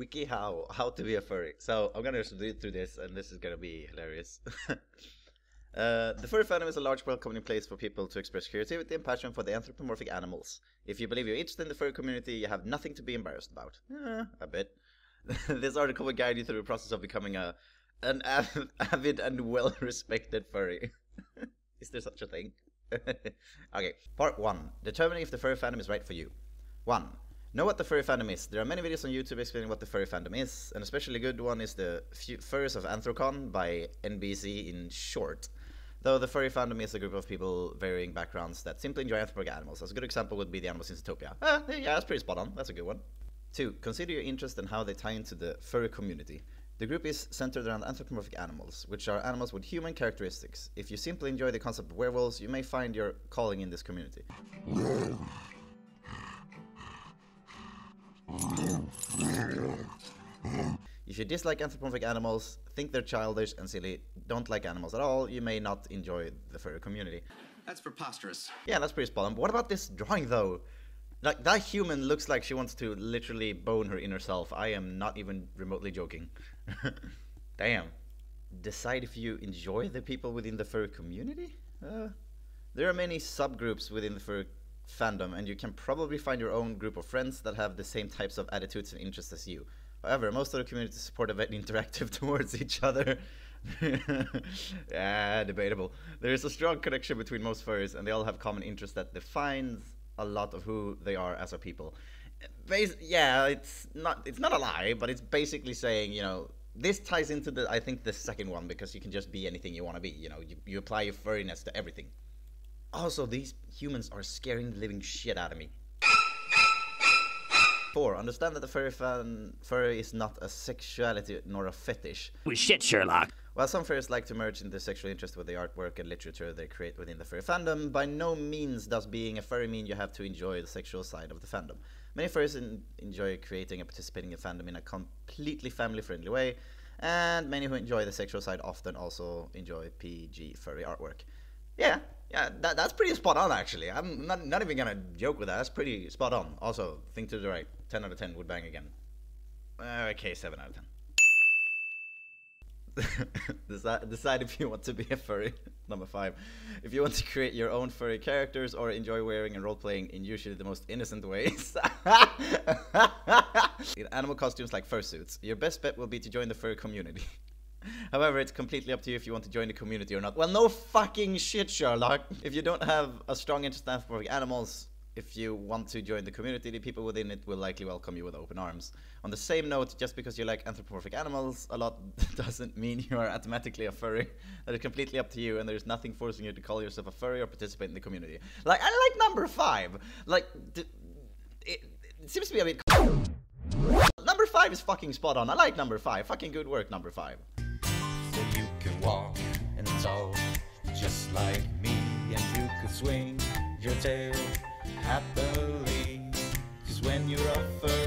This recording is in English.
wiki how how to be a furry. So I'm gonna read through this, and this is gonna be hilarious. Uh, the furry fandom is a large welcoming place for people to express creativity and passion for the anthropomorphic animals. If you believe you're interested in the furry community, you have nothing to be embarrassed about. Eh, a bit. this article will guide you through the process of becoming a an av- avid and well-respected furry. is there such a thing? okay, part one: determining if the furry fandom is right for you. One: Know what the furry fandom is. There are many videos on YouTube explaining what the furry fandom is. An especially good one is the Furries of Anthrocon by NBC in short. Though the furry fandom is a group of people varying backgrounds that simply enjoy anthropomorphic animals. As a good example would be the animals in Zootopia. Ah, yeah, that's pretty spot on. That's a good one. Two, consider your interest and how they tie into the furry community. The group is centered around anthropomorphic animals, which are animals with human characteristics. If you simply enjoy the concept of werewolves, you may find your calling in this community. If you dislike anthropomorphic animals, think they're childish and silly, don't like animals at all, you may not enjoy the furry community. That's preposterous. Yeah, that's pretty spot on. But what about this drawing though? Like that human looks like she wants to literally bone her inner self. I am not even remotely joking. Damn. Decide if you enjoy the people within the furry community? Uh, there are many subgroups within the furry fandom, and you can probably find your own group of friends that have the same types of attitudes and interests as you. However, most of the community is supportive and interactive towards each other. yeah, debatable. There is a strong connection between most furries, and they all have common interests that defines a lot of who they are as a people. Bas- yeah, it's not it's not a lie, but it's basically saying you know this ties into the I think the second one because you can just be anything you want to be. You know, you, you apply your furriness to everything. Also, these humans are scaring the living shit out of me. 4. Understand that the furry fan furry is not a sexuality nor a fetish. We shit, Sherlock. While some furries like to merge in their sexual interest with the artwork and literature they create within the furry fandom, by no means does being a furry mean you have to enjoy the sexual side of the fandom. Many furries en- enjoy creating and participating in fandom in a completely family-friendly way, and many who enjoy the sexual side often also enjoy PG furry artwork. Yeah, yeah, that, that's pretty spot on actually. I'm not, not even gonna joke with that. That's pretty spot on. Also, think to the right. 10 out of 10 would bang again. Uh, okay, 7 out of 10. decide, decide if you want to be a furry. Number 5. If you want to create your own furry characters or enjoy wearing and role playing in usually the most innocent ways. in animal costumes like fursuits, your best bet will be to join the furry community. However, it's completely up to you if you want to join the community or not. Well, no fucking shit, Sherlock. If you don't have a strong interest in anthropomorphic animals, if you want to join the community, the people within it will likely welcome you with open arms. On the same note, just because you like anthropomorphic animals a lot doesn't mean you are automatically a furry. That is completely up to you, and there's nothing forcing you to call yourself a furry or participate in the community. Like, I like number five. Like, it, it seems to be a bit. Number five is fucking spot on. I like number five. Fucking good work, number five. Walk and talk just like me, and you could swing your tail happily. Cause when you're a furry,